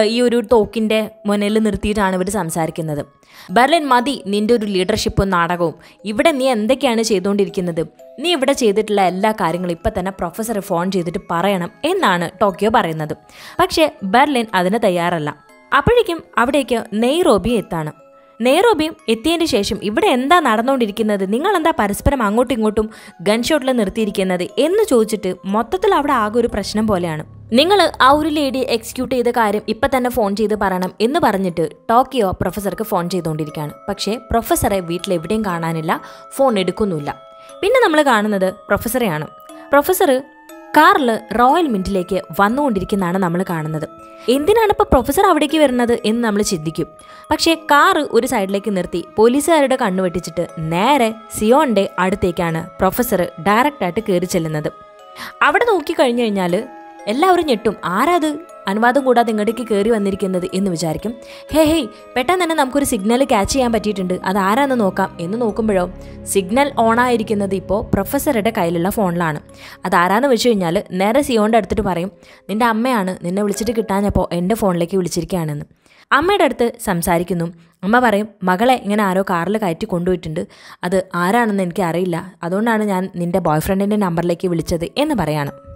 ഈ ഒരു തോക്കിന്റെ മുന്നിൽ നിർത്തിയിട്ടാണ് ഇവർ സംസാരിക്കുന്നത്. ബെർലിൻ മതി നിന്റെ ഒരു ലീഡർഷിപ്പും നാടകവും. ഇവിടെ നീ എന്തൊക്കെയാണ് ചെയ്തുകൊണ്ടിരിക്കുന്നത്? നീ ഇവിടെ ചെയ്തിട്ടുള്ള എല്ലാ കാര്യങ്ങളും ഇപ്പം തന്നെ പ്രൊഫസറെ ഫോൺ ചെയ്തിട്ട് പറയണം എന്നാണ് ടോക്കിയോ പറയുന്നത്. പക്ഷേ ബെർലിൻ അതിന് തയ്യാറല്ല. അപ്പോഴേക്കും അവിടേക്ക് നെയ്റോബി എത്താണ്. നെയ്റോബിയും എത്തിയതിന് ശേഷം ഇവിടെ എന്താ നടന്നുകൊണ്ടിരിക്കുന്നത്? നിങ്ങൾ എന്താ പരസ്പരം അങ്ങോട്ടും ഇങ്ങോട്ടും ഗൺഷോട്ടിൽ നിർത്തിയിരിക്കുന്നത്? എന്ന് ചോദിച്ചിട്ട് മൊത്തത്തിൽ അവിടെ ആകെ ഒരു പ്രശ്നം പോലെയാണ്. നിങ്ങൾ ആ ഒരു ലേഡി എക്സിക്യൂട്ട് ചെയ്ത കാര്യം ഇപ്പം തന്നെ ഫോൺ ചെയ്ത് പറയണം എന്ന് പറഞ്ഞിട്ട് ടോക്കിയോ പ്രൊഫസർക്ക് ഫോൺ ചെയ്തുകൊണ്ടിരിക്കുകയാണ് പക്ഷേ പ്രൊഫസറെ വീട്ടിൽ എവിടെയും കാണാനില്ല ഫോൺ എടുക്കുന്നുമില്ല. പിന്നെ നമ്മൾ കാണുന്നത് പ്രൊഫസറെയാണ് പ്രൊഫസർ കാറിൽ റോയൽ മിന്റിലേക്ക് വന്നുകൊണ്ടിരിക്കുന്നതാണ് നമ്മൾ കാണുന്നത്. എന്തിനാണ് ഇപ്പോൾ പ്രൊഫസർ അവിടേക്ക് വരുന്നത് എന്ന് നമ്മൾ ചിന്തിക്കും. പക്ഷേ കാറ് ഒരു സൈഡിലേക്ക് നിർത്തി പോലീസുകാരുടെ കണ്ണു വെട്ടിച്ചിട്ട് നേരെ സിയോണിന്റെ അടുത്തേക്കാണ് പ്രൊഫസർ ഡയറക്റ്റായിട്ട് കയറി ചെല്ലുന്നത്. അവിടെ നോക്കി കഴിഞ്ഞു കഴിഞ്ഞാൽ എല്ലാവരും ഞെട്ടും. ആരാത്? അനുവാദം കൂടാതെ ഇങ്ങോട്ടേക്ക് കയറി വന്നിരിക്കുന്നത് എന്ന് വിചാരിക്കും. ഹേ ഹേയ് പെട്ടെന്ന് തന്നെ നമുക്കൊരു സിഗ്നൽ ക്യാച്ച് ചെയ്യാൻ പറ്റിയിട്ടുണ്ട്. അത് ആരാന്ന് നോക്കാം എന്ന് നോക്കുമ്പോഴോ സിഗ്നൽ ഓൺ ആയിരിക്കുന്നത് ഇപ്പോൾ പ്രൊഫസറുടെ കയ്യിലുള്ള ഫോണിലാണ്. അത് ആരാന്ന് വെച്ച് കഴിഞ്ഞാൽ നേരെ സിയോന്റെ അടുത്തിട്ട് പറയും നിന്റെ അമ്മയാണ് നിന്നെ വിളിച്ചിട്ട് കിട്ടാഞ്ഞപ്പോൾ എന്റെ ഫോണിലേക്ക് വിളിച്ചിരിക്കുകയാണെന്ന്. അമ്മയുടെ അടുത്ത് സംസാരിക്കുന്നു. അമ്മ പറയും മകളെ ഇങ്ങനെ ആരോ കാറിൽ കയറ്റി കൊണ്ടുപോയിട്ടുണ്ട്. അത് ആരാണെന്ന് എനിക്ക് അറിയില്ല അതുകൊണ്ടാണ് ഞാൻ നിന്റെ ബോയ്ഫ്രണ്ടിന്റെ നമ്പറിലേക്ക് വിളിച്ചത് എന്ന് പറയാണ്.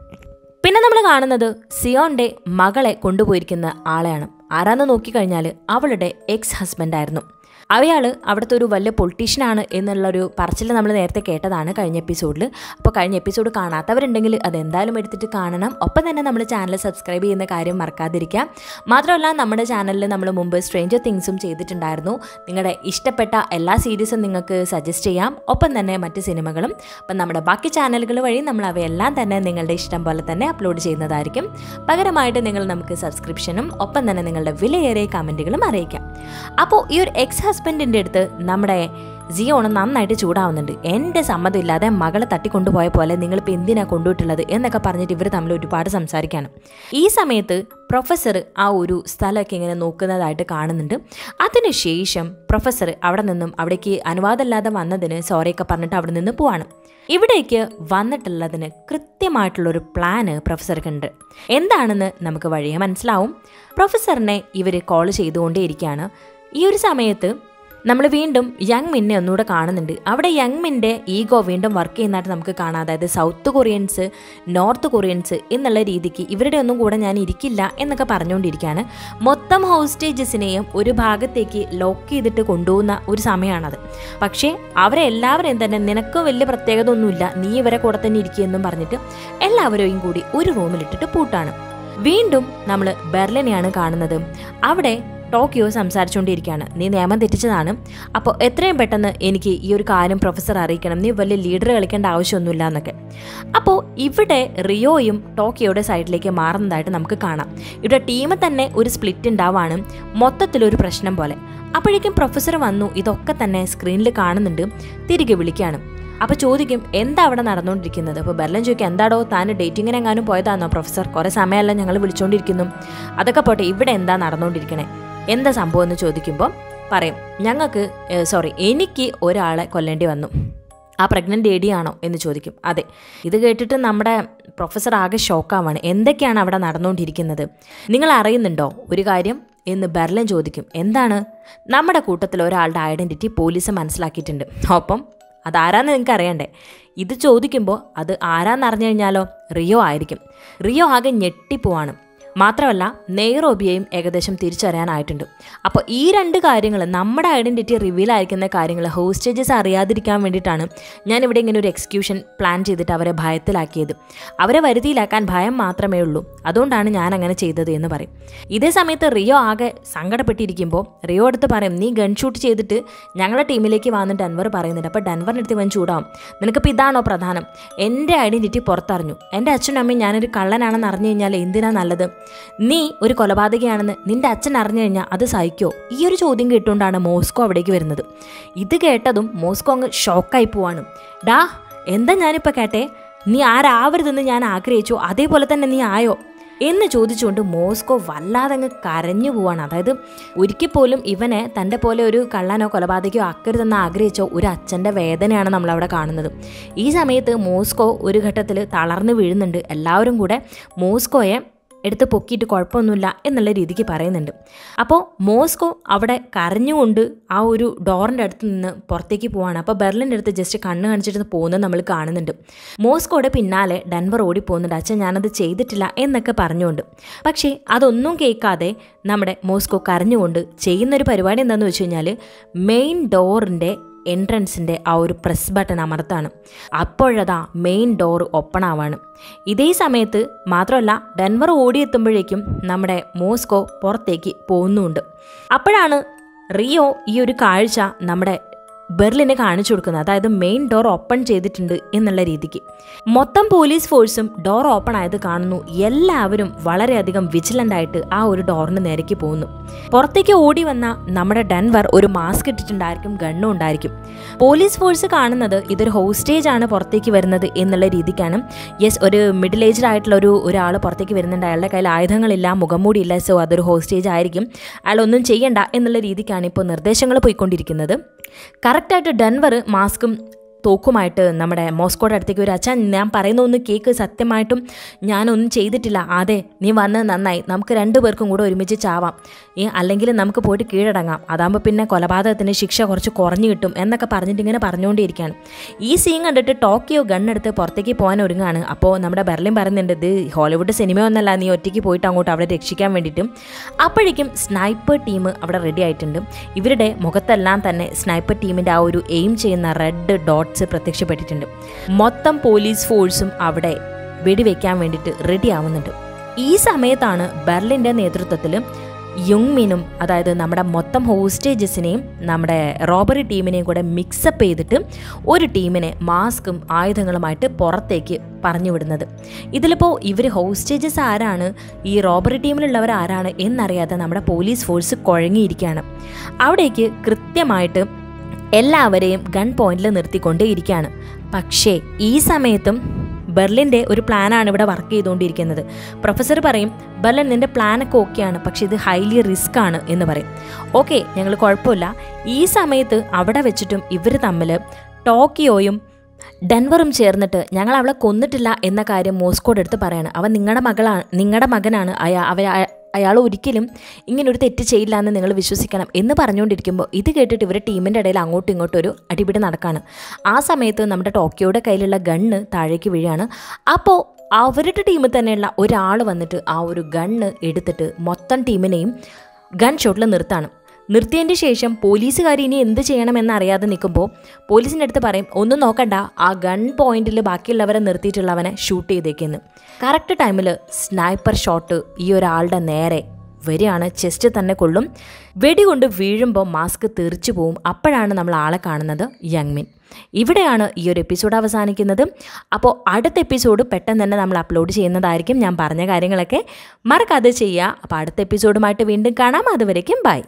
പിന്നെ നമ്മൾ കാണുന്നത് സിയോന്റെ മകളെ കൊണ്ടുപോയിരിക്കുന്ന ആളെയാണ്. ആരാന്ന് നോക്കിക്കഴിഞ്ഞാൽ അവളുടെ എക്സ് ഹസ്ബൻഡ് അയാൾ അവിടുത്തെ ഒരു വലിയ പൊളിറ്റീഷ്യനാണ് എന്നുള്ളൊരു പറച്ചിൽ നമ്മൾ നേരത്തെ കേട്ടതാണ് കഴിഞ്ഞ എപ്പിസോഡിൽ അപ്പോൾ കഴിഞ്ഞ എപ്പിസോഡ് കാണാത്തവരുണ്ടെങ്കിൽ അതെന്തായാലും എടുത്തിട്ട് കാണണം. ഒപ്പം തന്നെ നമ്മൾ ചാനൽ സബ്സ്ക്രൈബ് ചെയ്യുന്ന കാര്യം മറക്കാതിരിക്കാം മാത്രമല്ല നമ്മുടെ ചാനലിൽ നമ്മൾ മുമ്പ് സ്ട്രേഞ്ചർ തിങ്സും ചെയ്തിട്ടുണ്ടായിരുന്നു. നിങ്ങളുടെ ഇഷ്ടപ്പെട്ട എല്ലാ സീരീസും നിങ്ങൾക്ക് സജസ്റ്റ് ചെയ്യാം. ഒപ്പം തന്നെ മറ്റ് സിനിമകളും. അപ്പം നമ്മുടെ ബാക്കി ചാനലുകൾ വഴി നമ്മൾ അവയെല്ലാം തന്നെ നിങ്ങളുടെ ഇഷ്ടം പോലെ തന്നെ അപ്ലോഡ് ചെയ്യുന്നതായിരിക്കും. പകരമായിട്ട് നിങ്ങൾ നമുക്ക് സബ്സ്ക്രിപ്ഷനും ഒപ്പം തന്നെ നിങ്ങളുടെ വിലയേറിയ കമന്റുകളും അറിയിക്കാം. അപ്പോൾ ഈ ഒരു എക്സ് ഹസ്ബൻഡിന്റെ അടുത്ത് നമ്മുടെ ജിയോണ് നന്നായിട്ട് ചൂടാവുന്നുണ്ട്. എന്റെ സമ്മതമില്ലാതെ മകളെ തട്ടിക്കൊണ്ടുപോയ പോലെ നിങ്ങളിപ്പോൾ എന്തിനാണ് കൊണ്ടുപോയിട്ടുള്ളത് എന്നൊക്കെ പറഞ്ഞിട്ട് ഇവർ തമ്മിൽ ഒരുപാട് സംസാരിക്കാണ്. ഈ സമയത്ത് പ്രൊഫസർ ആ ഒരു സ്ഥലമൊക്കെ ഇങ്ങനെ നോക്കുന്നതായിട്ട് കാണുന്നുണ്ട്. അതിനുശേഷം പ്രൊഫസർ അവിടെ നിന്നും അവിടേക്ക് അനുവാദമില്ലാതെ വന്നതിന് സോറിയൊക്കെ പറഞ്ഞിട്ട് അവിടെ നിന്ന് പോവാണ്. ഇവിടേക്ക് വന്നിട്ടുള്ളതിന് കൃത്യമായിട്ടുള്ളൊരു പ്ലാന് പ്രൊഫസർക്കുണ്ട് എന്താണെന്ന് നമുക്ക് വഴിയെ മനസ്സിലാവും. പ്രൊഫസറിനെ ഇവർ കോൾ ചെയ്തുകൊണ്ടേയിരിക്കുകയാണ് ഈ ഒരു സമയത്ത് നമ്മൾ വീണ്ടും യങ് മിന്നെ ഒന്നുകൂടെ കാണുന്നുണ്ട്. അവിടെ യങ് മിന്റെ ഈഗോ വീണ്ടും വർക്ക് ചെയ്യുന്നതായിട്ട് നമുക്ക് കാണാം. അതായത് സൗത്ത് കൊറിയൻസ് നോർത്ത് കൊറിയൻസ് എന്നുള്ള രീതിക്ക് ഇവരുടെ ഒന്നും കൂടെ ഞാൻ ഇരിക്കില്ല എന്നൊക്കെ പറഞ്ഞുകൊണ്ടിരിക്കുകയാണ്. മൊത്തം ഹോസ്റ്റേജസിനെയും ഒരു ഭാഗത്തേക്ക് ലോക്ക് ചെയ്തിട്ട് കൊണ്ടുപോകുന്ന ഒരു സമയമാണത്. പക്ഷേ അവരെ എല്ലാവരെയും തന്നെ നിനക്ക് വലിയ പ്രത്യേകത ഒന്നുമില്ല നീ ഇവരെ കൂടെ തന്നെ ഇരിക്കുമെന്നും പറഞ്ഞിട്ട് എല്ലാവരെയും കൂടി ഒരു റൂമിലിട്ടിട്ട് പൂട്ടാണ്. വീണ്ടും നമ്മൾ ബെർലിനെയാണ് കാണുന്നത്. അവിടെ ടോക്കിയോ സംസാരിച്ചുകൊണ്ടിരിക്കുകയാണ് നീ നിയമം തെറ്റിച്ചതാണ്. അപ്പോൾ എത്രയും പെട്ടെന്ന് എനിക്ക് ഈ ഒരു കാര്യം പ്രൊഫസർ അറിയിക്കണം. നീ വലിയ ലീഡർ കളിക്കേണ്ട ആവശ്യമൊന്നുമില്ല എന്നൊക്കെ. അപ്പോൾ ഇവിടെ റിയോയും ടോക്കിയോയുടെ സൈഡിലേക്ക് മാറുന്നതായിട്ട് നമുക്ക് കാണാം. ഇവിടെ ടീമിൽ തന്നെ ഒരു സ്പ്ലിറ്റ് ഉണ്ടാവാണ്. മൊത്തത്തിലൊരു പ്രശ്നം പോലെ. അപ്പോഴേക്കും പ്രൊഫസർ വന്നു. ഇതൊക്കെ തന്നെ സ്ക്രീനിൽ കാണുന്നുണ്ട്. തിരികെ വിളിക്കുകയാണ്. അപ്പോൾ ചോദിക്കും എന്താ അവിടെ നടന്നുകൊണ്ടിരിക്കുന്നത് അപ്പോൾ ബെർലൻ ചോദിക്കും എന്താടോ താൻ ഡേറ്റിങ്ങിനെങ്ങാനും പോയതാണോ പ്രൊഫസർ കുറേ സമയമല്ല ഞങ്ങൾ വിളിച്ചുകൊണ്ടിരിക്കുന്നു അതൊക്കെ പോട്ടെ ഇവിടെ എന്താ നടന്നുകൊണ്ടിരിക്കണേ എന്താ സംഭവം എന്ന് ചോദിക്കുമ്പോൾ പറയും ഞങ്ങൾക്ക് സോറി എനിക്ക് ഒരാളെ കൊല്ലേണ്ടി വന്നു. ആ പ്രഗ്നന്റ് ലേഡിയാണോ എന്ന് ചോദിക്കും. അതെ. ഇത് കേട്ടിട്ട് നമ്മുടെ പ്രൊഫസർ ആകെ ഷോക്കാവാണ് എന്തൊക്കെയാണ് അവിടെ നടന്നുകൊണ്ടിരിക്കുന്നത്? നിങ്ങൾ അറിയുന്നുണ്ടോ ഒരു കാര്യം? എന്ന് ബെർലൻ ചോദിക്കും. എന്താണ്? നമ്മുടെ കൂട്ടത്തിൽ ഒരാളുടെ ഐഡന്റിറ്റി പോലീസ് മനസ്സിലാക്കിയിട്ടുണ്ട്. ഒപ്പം അതാരാന്ന് നിങ്ങൾക്ക് അറിയണ്ടേ? ഇത് ചോദിക്കുമ്പോൾ അത് ആരാന്ന് അറിഞ്ഞു കഴിഞ്ഞാലോ? റിയോ ആയിരിക്കും. റിയോ ആകെ ഞെട്ടിപ്പോവാണ്. മാത്രമല്ല നെയ്റോബിയെയും ഏകദേശം തിരിച്ചറിയാനായിട്ടുണ്ട്. അപ്പോൾ ഈ രണ്ട് കാര്യങ്ങൾ നമ്മുടെ ഐഡന്റിറ്റി റിവീൽ ആയിരിക്കുന്ന കാര്യങ്ങൾ ഹോസ്റ്റേജസ് അറിയാതിരിക്കാൻ വേണ്ടിയിട്ടാണ് ഇവിടെ ഇങ്ങനെ ഒരു എക്സിക്യൂഷൻ പ്ലാൻ ചെയ്തിട്ട് അവരെ ഭയത്തിലാക്കിയത്. അവരെ വരുതിയിലാക്കാൻ ഭയം മാത്രമേ ഉള്ളൂ. അതുകൊണ്ടാണ് ഞാൻ അങ്ങനെ ചെയ്തത് എന്ന് പറയും. ഇതേ സമയത്ത് റിയോ ആകെ സങ്കടപ്പെട്ടിരിക്കുമ്പോൾ റിയോ അടുത്ത് പറയും നീ ഗൺ ഷൂട്ട് ചെയ്തിട്ട് ഞങ്ങളുടെ ടീമിലേക്ക് വന്ന് ഡൻവർ പറയുന്നുണ്ട്. അപ്പോൾ ഡൻവറിന്റെ അടുത്ത് ഇവൻ ചൂടാവും. നിനക്കിപ്പോൾ ഇതാണോ പ്രധാനം? എന്റെ ഐഡന്റിറ്റി പുറത്തറിഞ്ഞു. എന്റെ അച്ഛനും അമ്മയും ഞാനൊരു കള്ളനാണെന്ന് അറിഞ്ഞു കഴിഞ്ഞാൽ എന്തിനാ നല്ലത്? നീ ഒരു കൊലപാതകയാണെന്ന് നിന്റെ അച്ഛൻ അറിഞ്ഞു കഴിഞ്ഞാൽ അത് സഹിക്കോ? ഈ ഒരു ചോദ്യം കേട്ടുകൊണ്ടാണ് മോസ്കോ അവിടേക്ക് വരുന്നത്. ഇത് കേട്ടതും മോസ്കോ അങ്ങ് ഷോക്കായി പോവാണ്. ഡാ എന്താ ഞാനിപ്പോൾ കേട്ടെ? നീ ആരാവരുതെന്ന് ഞാൻ ആഗ്രഹിച്ചു? അതേപോലെ തന്നെ നീ ആയോ? എന്ന് ചോദിച്ചുകൊണ്ട് മോസ്കോ വല്ലാതെ അങ്ങ് കരഞ്ഞു പോവാണ്. അതായത് ഒരിക്കൽ പോലും ഇവനെ തന്റെ പോലെ ഒരു കള്ളനോ കൊലപാതകയോ ആക്കരുതെന്ന് ആഗ്രഹിച്ച ഒരു അച്ഛന്റെ വേദനയാണ് നമ്മളവിടെ കാണുന്നത്. ഈ സമയത്ത് മോസ്കോ ഒരു ഘട്ടത്തിൽ തളർന്നു വീഴുന്നുണ്ട്. എല്ലാവരും കൂടെ മോസ്കോയെ എടുത്ത് പൊക്കിയിട്ട് കുഴപ്പമൊന്നുമില്ല എന്നുള്ള രീതിക്ക് പറയുന്നുണ്ട്. അപ്പോൾ മോസ്കോ അവിടെ കരഞ്ഞുകൊണ്ട് ആ ഒരു ഡോറിന്റെ അടുത്ത് നിന്ന് പുറത്തേക്ക് പോവാണ്. അപ്പോൾ ബെർലിന്റെ അടുത്ത് ജസ്റ്റ് കണ്ണ് കാണിച്ചിട്ട് പോകുന്നത് നമ്മൾ കാണുന്നുണ്ട്. മോസ്കോയുടെ പിന്നാലെ ഡൻവർ ഓടി പോകുന്നുണ്ട് അച്ഛൻ ഞാനത് ചെയ്തിട്ടില്ല എന്നൊക്കെ പറഞ്ഞുകൊണ്ട്. പക്ഷേ അതൊന്നും കേൾക്കാതെ നമ്മുടെ മോസ്കോ കരഞ്ഞുകൊണ്ട് ചെയ്യുന്നൊരു പരിപാടി എന്താണെന്ന് വെച്ച് കഴിഞ്ഞാൽ മെയിൻ ഡോറിന്റെ എൻട്രൻസിന്റെ ആ ഒരു പ്രസ് ബട്ടൺ അമർത്താണ്. അപ്പോഴതാ മെയിൻ ഡോർ ഓപ്പൺ ആവാണ്. ഇതേ സമയത്ത് മാത്രമല്ല ഡെൻവർ ഓടിയെത്തുമ്പോഴേക്കും നമ്മുടെ മോസ്കോ പുറത്തേക്ക് പോകുന്നുണ്ട്. അപ്പോഴാണ് റിയോ ഈ ഒരു കാഴ്ച നമ്മുടെ ബെർലിനെ കാണിച്ചു കൊടുക്കുന്നത്. അതായത് മെയിൻ ഡോർ ഓപ്പൺ ചെയ്തിട്ടുണ്ട് എന്നുള്ള രീതിക്ക്. മൊത്തം പോലീസ് ഫോഴ്സും ഡോർ ഓപ്പൺ ആയത് കാണുന്നു. എല്ലാവരും വളരെയധികം വിജിലന്റ് ആയിട്ട് ആ ഒരു ഡോറിന് നേരേക്ക് പോകുന്നു പുറത്തേക്ക് ഓടി വന്ന നമ്മുടെ ഡെൻവർ ഒരു മാസ്ക് ഇട്ടിട്ടുണ്ടായിരിക്കും ഗണ്ണും ഉണ്ടായിരിക്കും. പോലീസ് ഫോഴ്സ് കാണുന്നത് ഇതൊരു ഹോസ്റ്റേജ് ആണ് പുറത്തേക്ക് വരുന്നത് എന്നുള്ള രീതിക്കാണ്. യെസ് ഒരു മിഡിൽ ഏജ്ഡ് ആയിട്ടുള്ള ഒരു ഒരാൾ പുറത്തേക്ക് വരുന്നുണ്ട്. അയാളുടെ കയ്യിൽ ആയുധങ്ങളില്ല മുഖംമൂടിയില്ല സോ അതൊരു ഹോസ്റ്റേജ് ആയിരിക്കും. അയാൾ ഒന്നും ചെയ്യണ്ട എന്നുള്ള രീതിക്കാണ് ഇപ്പോൾ നിർദ്ദേശങ്ങൾ പോയിക്കൊണ്ടിരിക്കുന്നത്. കറക്റ്റായിട്ട് ഡെൻവർ മാസ്കും തോക്കുമായിട്ട് നമ്മുടെ മോസ്കോയുടെ അടുത്തേക്ക് ഒരു അച്ഛൻ ഞാൻ പറയുന്ന ഒന്ന് കേക്ക് സത്യമായിട്ടും ഞാനൊന്നും ചെയ്തിട്ടില്ല. അതെ നീ വന്ന് നന്നായി. നമുക്ക് രണ്ടു പേർക്കും കൂടെ ഒരുമിച്ച് ചാവാം. ഈ അല്ലെങ്കിൽ നമുക്ക് പോയിട്ട് കീഴടങ്ങാം. അതാകുമ്പോൾ പിന്നെ കൊലപാതകത്തിന് ശിക്ഷ കുറച്ച് കുറഞ്ഞു കിട്ടും എന്നൊക്കെ പറഞ്ഞിട്ട് ഇങ്ങനെ പറഞ്ഞുകൊണ്ടിരിക്കുകയാണ്. ഈ സീൻ കണ്ടിട്ട് ടോക്കിയോ ഗണ്ണെടുത്ത് പുറത്തേക്ക് പോകാൻ ഒരുങ്ങാണ്. അപ്പോൾ നമ്മുടെ ബെർലിൻ പറയുന്നുണ്ട് ഇത് ഹോളിവുഡ് സിനിമയൊന്നല്ല നീ ഒറ്റയ്ക്ക് പോയിട്ട് അങ്ങോട്ട് അവിടെ രക്ഷിക്കാൻ വേണ്ടിയിട്ടും. അപ്പോഴേക്കും സ്നൈപ്പർ ടീം അവിടെ റെഡി ആയിട്ടുണ്ട്. ഇവരുടെ മുഖത്തെല്ലാം തന്നെ സ്നൈപ്പർ ടീമിന്റെ ആ ഒരു എയിം ചെയ്യുന്ന റെഡ് ഡോട്ട്സ് പ്രത്യക്ഷപ്പെട്ടിട്ടുണ്ട്. മൊത്തം പോലീസ് ഫോഴ്സും അവിടെ വെടിവെക്കാൻ വേണ്ടിയിട്ട് റെഡി ആവുന്നുണ്ട്. ഈ സമയത്താണ് ബെർലിന്റെ നേതൃത്വത്തിൽ യുങ്മിനും അതായത് നമ്മുടെ മൊത്തം ഹോസ്റ്റേജസിനെയും നമ്മുടെ റോബറി ടീമിനെയും കൂടെ മിക്സപ്പ് ചെയ്തിട്ട് ഒരു ടീമിനെ മാസ്കും ആയുധങ്ങളുമായിട്ട് പുറത്തേക്ക് പറഞ്ഞു വിടുന്നത്. ഇതിലിപ്പോൾ ഇവർ ഹോസ്റ്റേജസ് ആരാണ്? ഈ റോബറി ടീമിലുള്ളവർ ആരാണ് എന്നറിയാതെ നമ്മുടെ പോലീസ് ഫോഴ്സ് കുഴങ്ങിയിരിക്കുകയാണ്. അവിടേക്ക് കൃത്യമായിട്ട് എല്ലാവരെയും ഗൺ പോയിന്റിൽ നിർത്തിക്കൊണ്ടേയിരിക്കുകയാണ്. പക്ഷേ ഈ സമയത്തും ബെർലിന്റെ ഒരു പ്ലാനാണ് ഇവിടെ വർക്ക് ചെയ്തുകൊണ്ടിരിക്കുന്നത്. പ്രൊഫസർ പറയും ബെർലിൻ നിന്റെ പ്ലാനൊക്കെ ഓക്കെയാണ് പക്ഷേ ഇത് ഹൈലി റിസ്ക് ആണ് എന്ന് പറയും. ഓക്കെ ഞങ്ങൾ കുഴപ്പമില്ല. ഈ സമയത്ത് അവിടെ വെച്ചിട്ടും ഇവർ തമ്മിൽ ടോക്കിയോയും ഡെൻവറും ചേർന്നിട്ട് ഞങ്ങൾ അവളെ കൊന്നിട്ടില്ല എന്ന കാര്യം മോസ്കോട് എടുത്ത് പറയാണ്. അവൻ നിങ്ങളുടെ മകളാണ് നിങ്ങളുടെ മകനാണ്. അയാ അവ അയാൾ ഒരിക്കലും ഇങ്ങനെ ഒരു തെറ്റ് ചെയ്യില്ല എന്ന് നിങ്ങൾ വിശ്വസിക്കണം എന്ന് പറഞ്ഞുകൊണ്ടിരിക്കുമ്പോൾ ഇത് കേട്ടിട്ട് ഇവർ ടീമിന്റെ ഇടയിൽ അങ്ങോട്ടും ഇങ്ങോട്ടും ഒരു അടിപിടി നടക്കാണ്. ആ സമയത്ത് നമ്മുടെ ടോക്കിയോയുടെ കയ്യിലുള്ള ഗണ്ണ് താഴേക്ക് വീഴാണ്. അപ്പോൾ അവരുടെ ടീമിൽ തന്നെയുള്ള ഒരാൾ വന്നിട്ട് ആ ഒരു ഗണ്ണ് എടുത്തിട്ട് മൊത്തം ടീമിനെയും ഗൺ ഷോട്ടിൽ നിർത്താണ്. നിർത്തിയതിന്റെ ശേഷം പോലീസുകാർ ഇനി എന്ത് ചെയ്യണമെന്ന് അറിയാതെ നിൽക്കുമ്പോൾ പോലീസിന്റെ അടുത്ത് പറയും ഒന്നും നോക്കണ്ട ആ ഗൺ പോയിന്റിൽ ബാക്കിയുള്ളവരെ നിർത്തിയിട്ടുള്ളവനെ ഷൂട്ട് ചെയ്തേക്കെന്ന്. കറക്റ്റ് ടൈമിൽ സ്നൈപ്പർ ഷോട്ട് ഈ ഒരാളുടെ നേരെ വരികയാണ്. ചെസ്റ്റ് തന്നെ കൊള്ളും. വെടികൊണ്ട് വീഴുമ്പോൾ മാസ്ക് തെറിച്ചു പോവും. അപ്പോഴാണ് നമ്മൾ ആളെ കാണുന്നത് യങ്മിൻ ഇവിടെയാണ് ഈ ഒരു എപ്പിസോഡ് അവസാനിക്കുന്നത്. അപ്പോൾ അടുത്ത എപ്പിസോഡ് പെട്ടെന്ന് തന്നെ നമ്മൾ അപ്ലോഡ് ചെയ്യുന്നതായിരിക്കും ഞാൻ പറഞ്ഞ കാര്യങ്ങളൊക്കെ. മറക്കാതെ ചെയ്യുക. അപ്പോൾ അടുത്ത എപ്പിസോഡുമായിട്ട് വീണ്ടും കാണാം. അതുവരേക്കും ബൈ.